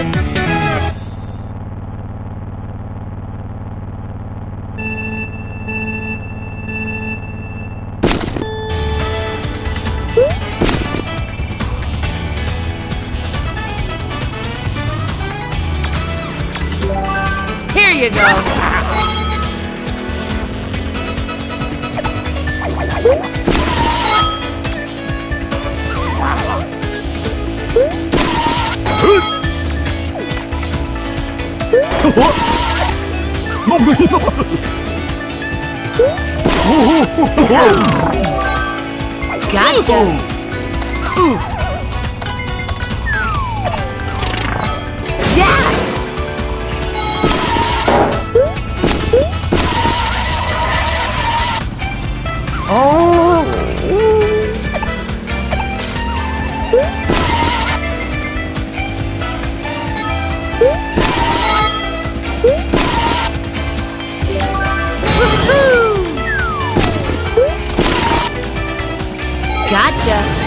Here Gotcha. Yeah. Gotcha.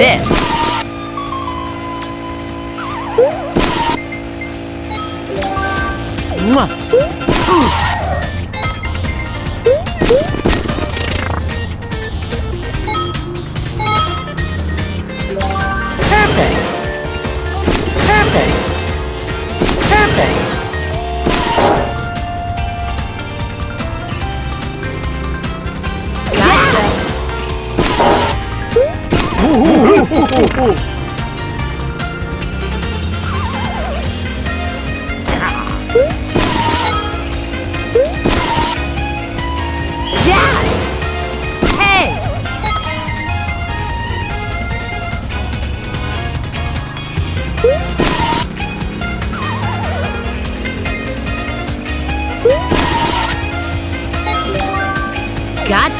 This!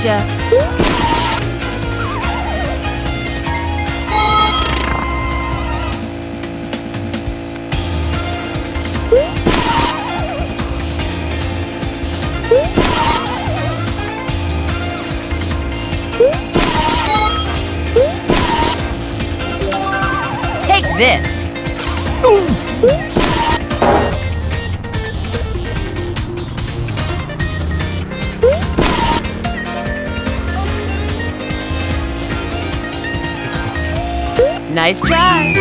Take this. Nice try.